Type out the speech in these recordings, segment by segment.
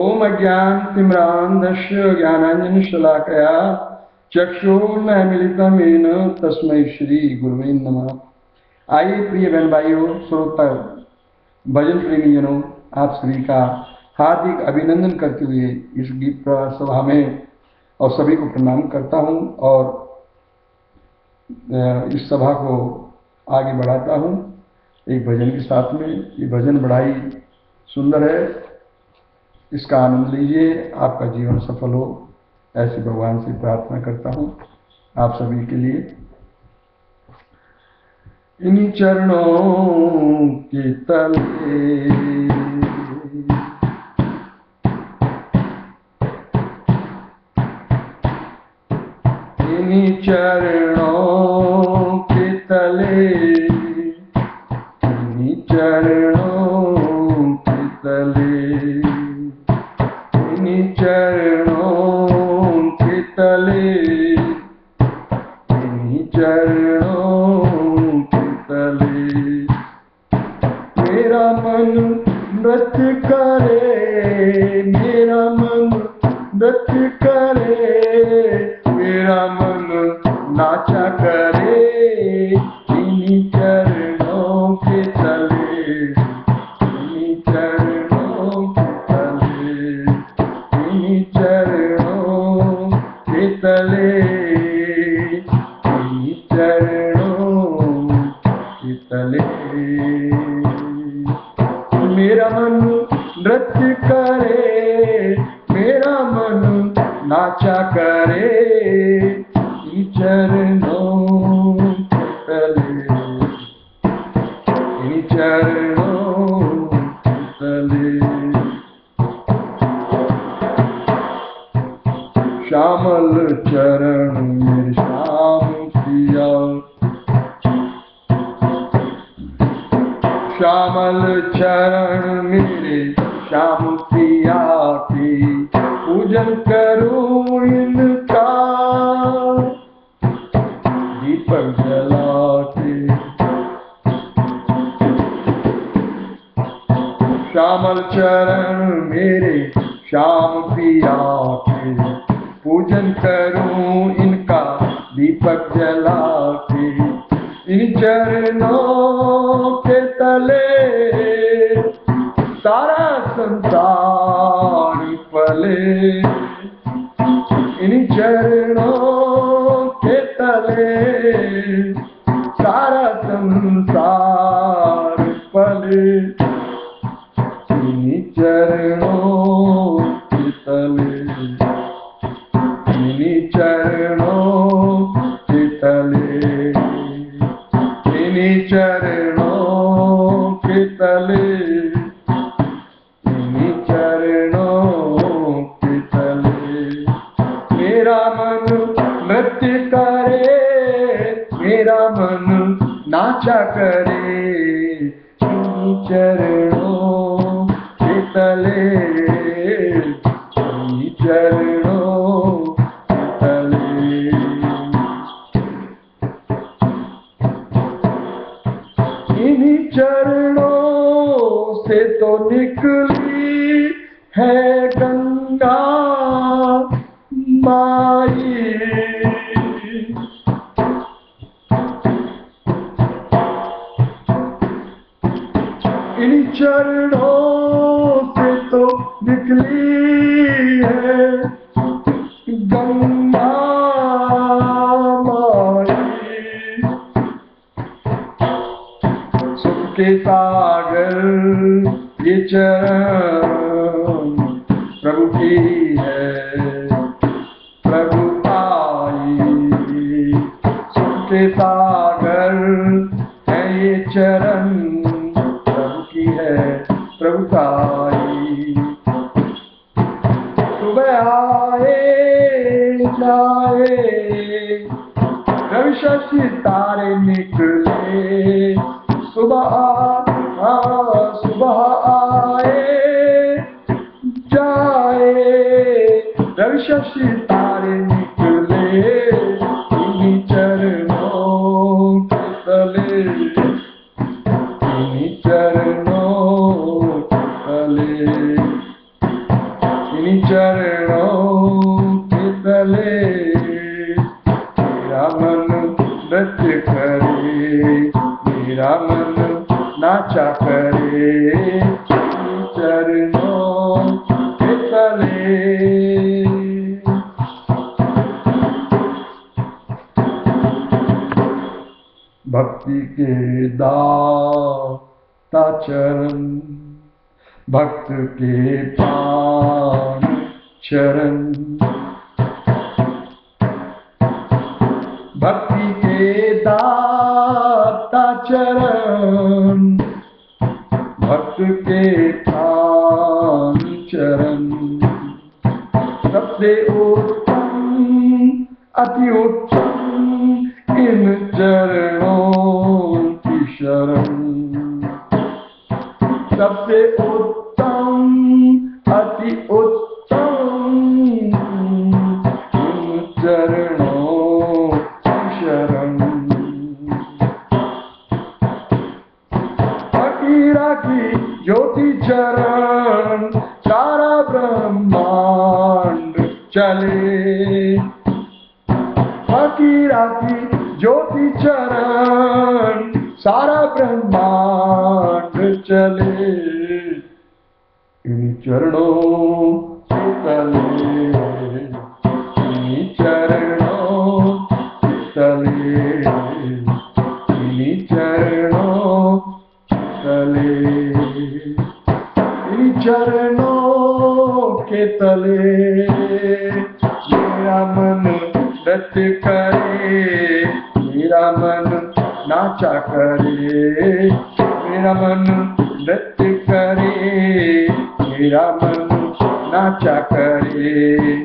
ओम अज्ञान तिम्रान्धस्य ज्ञानाञ्जनशलाकया चक्षुर्नमिलितमेन तस्मै श्री गुरुवे नमः। आइए प्रिय बहन भाइयों श्रोता भजन प्रेमीजनों आप सभी का हार्दिक अभिनंदन करते हुए इस गीत सभा में और सभी को प्रणाम करता हूँ और इस सभा को आगे बढ़ाता हूँ। एक भजन के साथ में ये भजन बड़ा ही सुंदर है। इसका आनंद लीजिए, आपका जीवन सफल हो। ऐसी भगवान से प्रार्थना करता हूँ आप सभी के लिए। इन चरणों के तले चरण मेरे श्याम पिया के पूजन करूँ इनका दीपक जला के इन चरणों के तले सारा संसार पले। इन चरणों के तले सारा संसार निकली है गंगा माई। इन चरणों ये चरण के दाता चरण भक्त के प्राण चरण। भक्ति के दाता चरण भक्त के प्राण चरण। सबसे की ज्योति चरण, सारा ब्रह्मांड चले। फकीरा की ज्योति चरण, सारा ब्रह्मांड चले। इन चरणों तले इन चरणों तले। इन चरणों के तले मेरा मन नृत्य करे मेरा मन नाचा करे। मेरा मन नृत्य करे मेरा मन नाचा करे।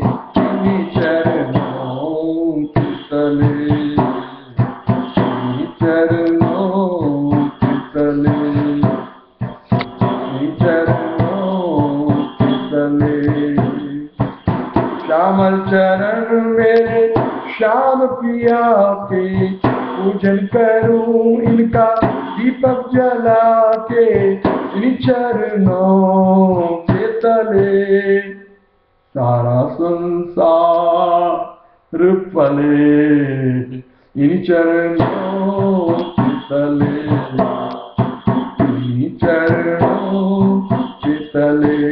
श्याम पिया के पूजन करूँ इनका दीपक जला के इन चरणों के तले। सारा संसार पले इन चरणों के तले। इन चरणों के तले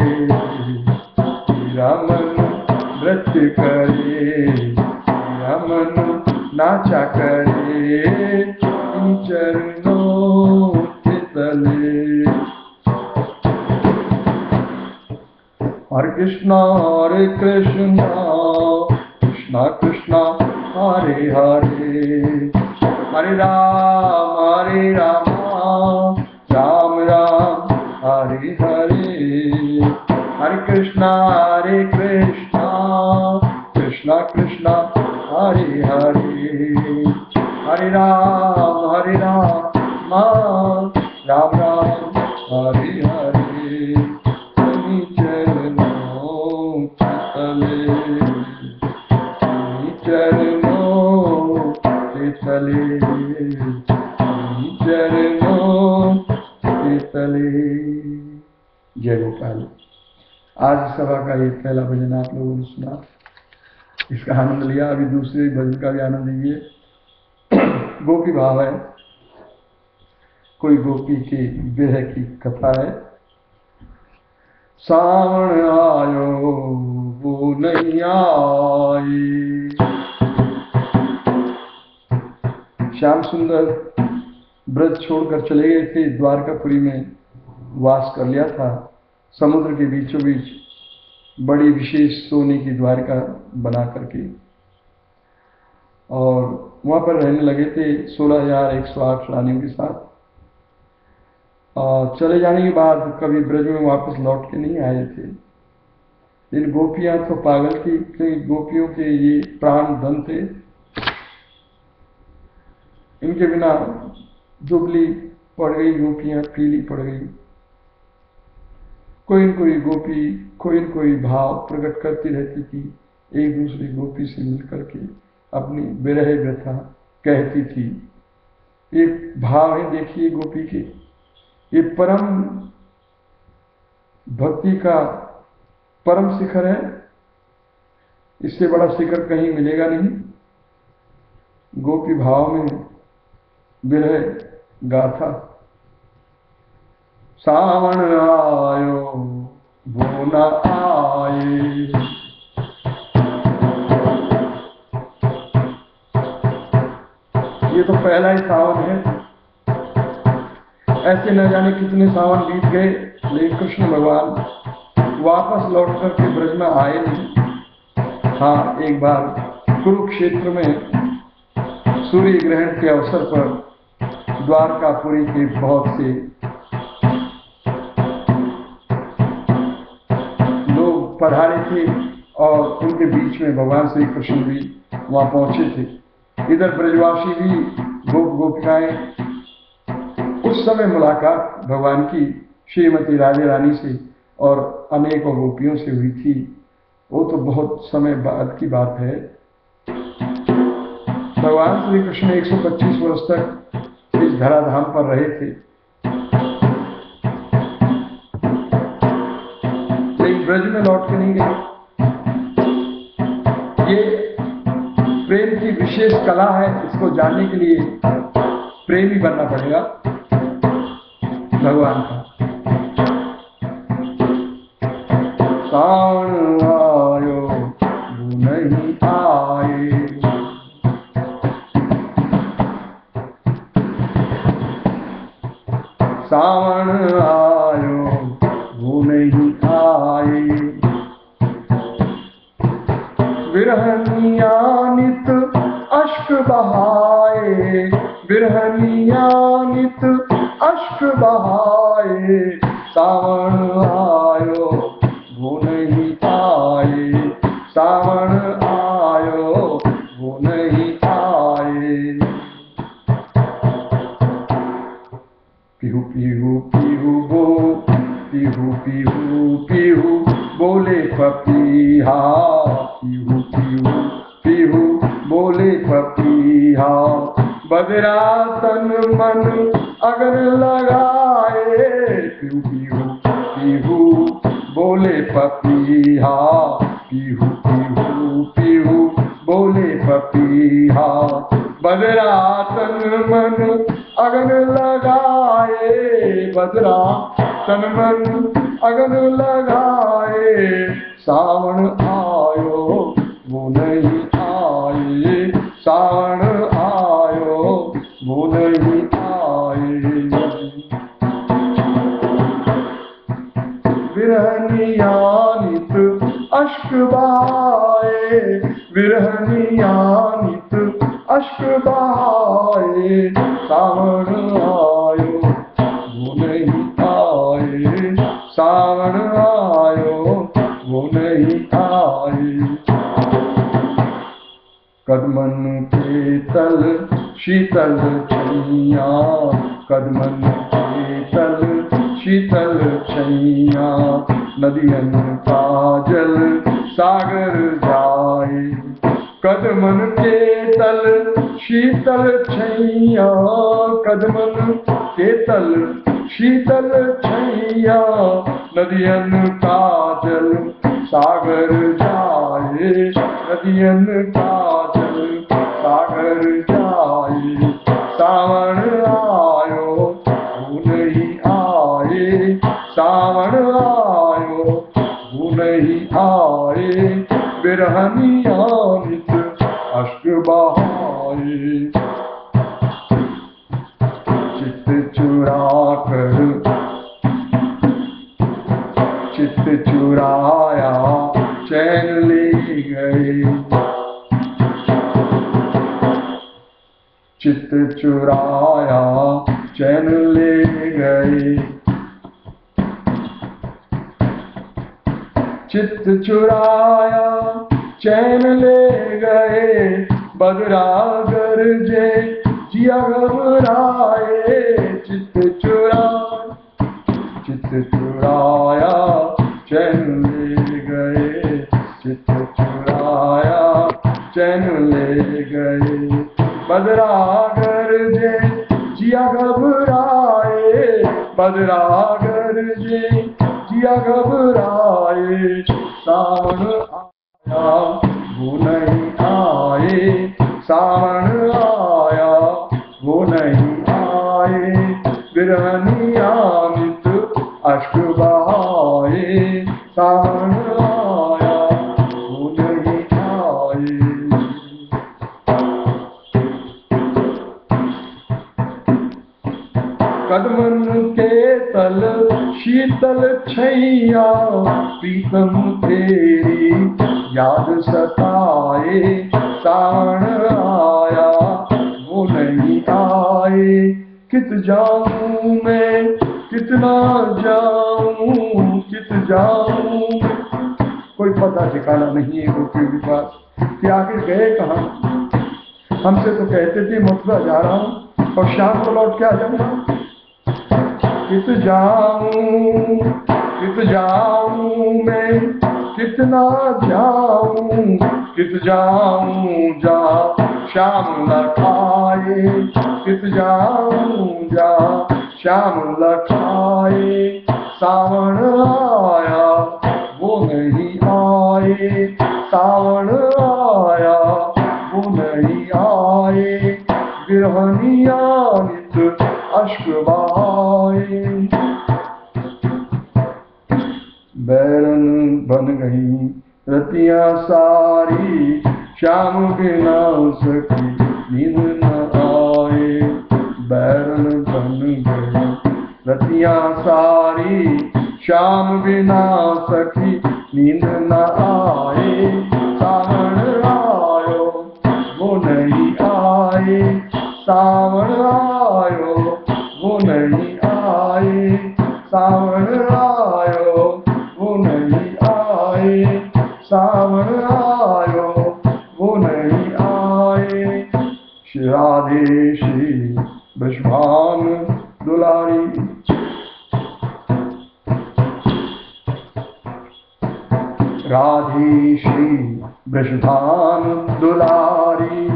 मेरा मन नृत्य करे। मेरा मन नाचा करे इन चरणों के तले हरे कृष्णा हरे कृष्णा कृष्णा कृष्णा हरे हरे हरे राम हरे राम राम राम हरे हरे हरे कृष्णा हरे कृष्णा कृष्णा कृष्णा हरे हरे। हरे राम हरे राम राम राम, हरे हरे। हरि चरणों के तले। हरि चरणों के तले। हरि चरणों के आज सभा का ये पहला भजन आप लोगों ने सुना। इसका आनंद लिया, अभी दूसरे भजन का भी आनंद लीजिए गोपी भाव है। कोई गोपी की विरह की कथा है। सावन आयो, वो नहीं आई। श्याम सुंदर ब्रज छोड़कर चले गए थे, द्वारकापुरी में वास कर लिया था। समुद्र के बीचों बीच बड़ी विशेष सोने की द्वारिका बना करके। और वहाँ पर रहने लगे थे सोलह हज़ार एक सौ आठ रानियों के साथ। और चले जाने के बाद कभी ब्रज में वापस लौट के नहीं आए थे। इन गोपियाँ तो पागल थी क्योंकि गोपियों के ये प्राण धन थे। इनके बिना दुबली पड़ गई, गोपियाँ पीली पड़ गई। कोई न कोई गोपी कोई न कोई भाव प्रकट करती रहती थी एक दूसरी गोपी से मिलकर के अपनी विरह व्यथा कहती थी। एक भाव है देखिए गोपी के, ये परम भक्ति का परम शिखर है। इससे बड़ा शिखर कहीं मिलेगा नहीं। गोपी भाव में विरह गाथा। सावन आयो। वो न आए। ये तो पहला ही सावन है। ऐसे न जाने कितने सावन बीत गए लेकिन कृष्ण भगवान वापस लौट करके ब्रज में आए नहीं। हाँ एक बार कुरुक्षेत्र में सूर्य ग्रहण के अवसर पर द्वारकापुरी के बहुत से पधारे थे और उनके बीच में भगवान श्री कृष्ण भी वहाँ पहुँचे थे। इधर ब्रजवासी भी गोप गोपिकाएँ, उस समय मुलाकात भगवान की श्रीमती राजे रानी से और अनेकों गोपियों से हुई थी। वो तो बहुत समय बाद की बात है। भगवान श्री कृष्ण 125 वर्ष तक इस धराधाम पर रहे थे। ब्रज में लौट के नहीं गए ये प्रेम की विशेष कला है, इसको जानने के लिए प्रेमी बनना पड़ेगा। भगवान का। सावन आयो विरहनियानित अश्क बहाए विरहनियानित अश्क बहाए सावन आयो वो नहीं आए सावन बदरा तन मन अगर लगाए पीहू पीहू पीहू बोले पपीहा, पीहू पीहू पीहू, बोले पपीहा। बदरा तन मन अगन लगाए, बदरा तन मन अगन लगाए सावन आयो, वो नहीं आए। सावन विरहनियानित अश्क सावन आयो। वो नहीं आए, सावन आयो, वो नहीं आए। कदमन के तल शीतल छैया कदमन के तल शीतल छैया, नदियन का जल सागर जाए। कदमन के तल शीतल छैया कदमन के तल शीतल छैया, नदियन का जल सागर जाए, नदियन का जल सागर जाए, सावन आयो नहीं आए, सावन आयो वो नहीं आए बिरहनियानित अश्क बहाए। चित्त चुरा कर, चित्त चुराया, चैन ले गए। चित्त चुराया चैन ले गए चित चुराया चैन ले गए। बदरा गरजे जिया घबराए। चित्त चुरा चित चुराया चैन ले गए। चित चुराया चैन ले गए। बदरा गरजे जिया घबराए बदरा गरजे किया घबराए, सावन आया, वो नहीं आए, सावन आया, वो नहीं आए, बिरहनिया नित अश्क बहाए, सावन कदमन के तल, शीतल छैया, प्रीतम तेरी याद सताए सावन आया, वो नहीं आए। कित जाऊँ मैं कितना जाऊँ, कित जाऊँ। कोई पता ठिकाना नहीं है गोपियों के पास कि आखिर गए कहाँ? हमसे तो कहते थे, मथुरा जा रहा हूँ और शाम को लौट के आ जाऊँगा। कित जाऊँ कित जाऊँ मैं, कितना जाऊँ कित जाऊँ जा, श्याम लखाए कित जाऊँ जा, श्याम लखाए सावन आया, वो नहीं आए सावन आया, वो नहीं आए बिरहनिया नित अश्क बहाए बैरन बन गई रतियाँ सारी शाम बिना सकी नींद न आए बैरन बन गई रतियाँ सारी शाम बिना सखी नींद न आए सावन आयो वो नहीं आए सावन आयो सावन आयो, वो नहीं आए। सावन आयो, वो नहीं आए। श्री राधे श्री विश्वान, दुलारी। राधे श्री दुलारी।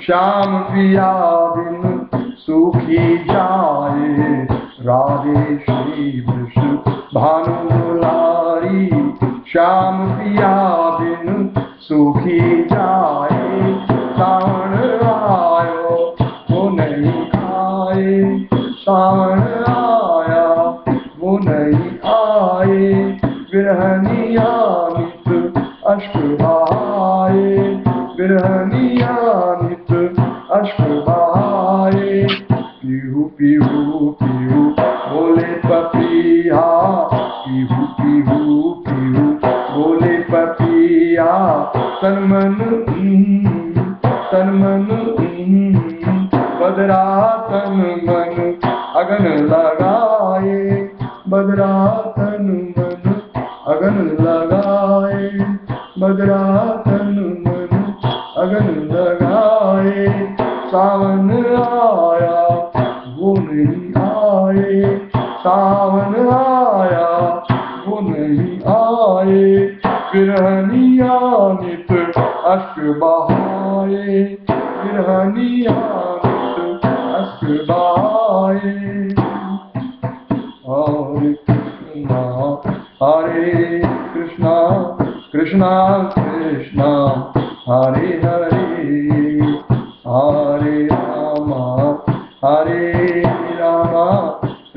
श्याम प्रिया बिन सुखी जाए। राधे श्री कृष्ण भानु दुलारी श्याम प्रिया बिन, सुखी जाए, सावण आयो, वो नहीं खाए सावन पपिया पीहू पीहू पीहू, बोले पपिया तन मन तन मन बदरा तन मन, अगन लगाए बदरा तन मन, अगन लगाए बदरा तन मन, अगन लगाए, सावन आया सावन आया, वो नहीं आए। बिरहनिया नित अश्क बहाए बिरहनिया नित अश्क बहाए हरे कृष्णा हरे कृष्णा कृष्णा कृष्णा। हरे हरे हरे राम, हरे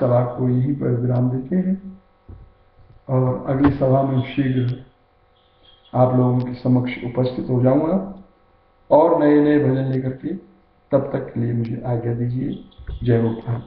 सभा को यहीं पर विराम देते हैं। और अगली सभा में शीघ्र आप लोगों के समक्ष उपस्थित हो जाऊँगा। और नए नए भजन लेकर के तब तक के लिए मुझे आज्ञा दीजिए। जय गोपाल